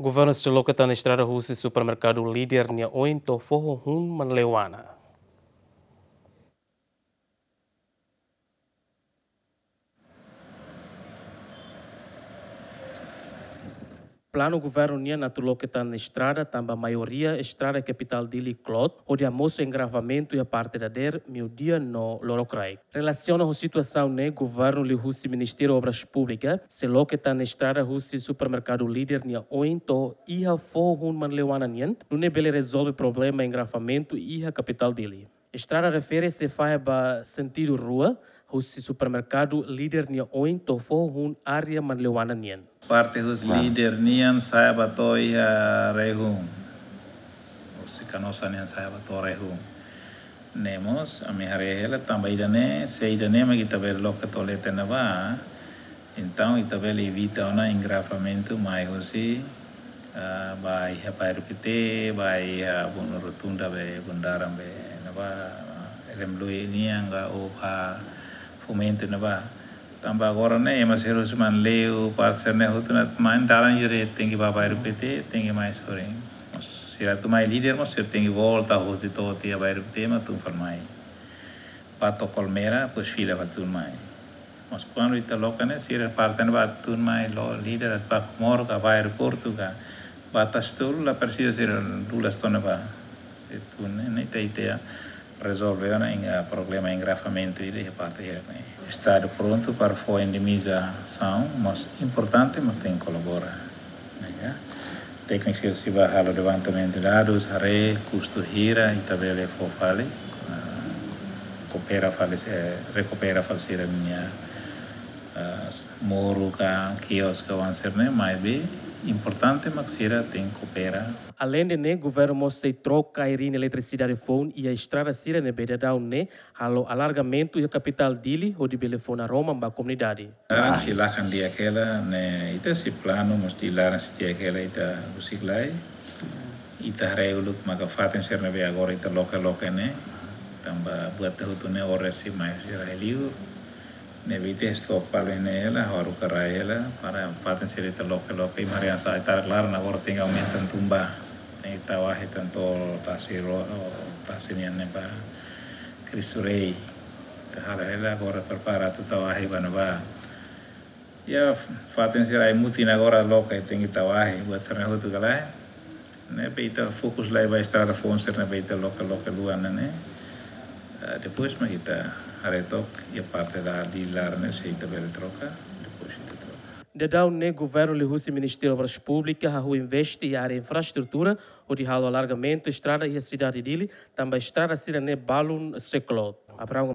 Governo se loca na estrada russa supermercado líder nia ointo forro hun manlewana. Plano governo nia na tuloketa na estrada, tamba maioria estrada capital dili Clot, onde a moça engravamento e a parte da der, meu dia no Lorocrai. Relaciona a situação né, governo li Russi Ministério Obras Públicas, se loketa na estrada Russi supermercado líder nia ointo iha fo hun man lewana nien, não é bele resolve problema engravamento e a capital dele. Estrada refere-se a sentido rua, husi supermercado líder nia oin tofo hun area manlewana nian. Parte husi líder nian saya toi a eh, rehun. husi kanosa nian saya to rehun. Nemos a mi harehela tambaidane seidane ma kita ver lo que tole tenaba. Então kita evita ona engrafamento mai husi eh, bai hapai rupite bai bunurutunda be bundaram be naba eh, elem lui nianga opa kumentinaba tamba gorane ema serusman leu paserne hutunat man taran yure tengi baba rupete tengi mai sore sira tu mai leader mo sir tengi volta hoti toti aba rupete ma tu farmai pato colmera pues fila vatun mai mas quando ita locane sira parten vatun mai lo leader at pak morga va aeroporto ga batastul la persio sira dulas tonaba sir tu ne ne te ite resolver o problema de engrafamento e de parte Estar pronto para a indemnização, mas importante, mas tem que colaborar. Né? Técnicos se vai o levantamento de dados, re, custo gira e também ele for fale, recupera falecer, recupera a minha uh, moro, quiosque, vão ser, né? Mas bem, importante Maxira tem coopera. Além de né, governo mostra troca a eletricidade phone e a estrada sira ne beda down ne, halo alargamento e a capital dele, o de telefone Roma para a comunidade. Ah, se lá kan dia aquela, né, ita se plano, mas de lá se dia aquela ita usiklai. Ita reulut maka faten ser ne agora ita loka loka ne. Tamba buat tahu tu ne ore si mai si raheliu nevite stoppare nela haru karaela para faten serita loke loke maria sa tar lar na vor tinga aumentan tumba ne tawa hitan to tasiro tasinian ne ba krisurei tahara ela agora prepara tu tawa hi bana ba ya faten sirai mutina agora loke tingi tawa buat serna hutu kala ne peita fokus lai ba estrada fonser ne peita loke loke luana ne depois ma kita aretok e parte da di larne se ita bere troca depois ita troca. De down ne governo le husi Ministério Obras Públicas ha investe em área infraestrutura o de halo alargamento estrada e a cidade dele também estrada sira ne balun seclot.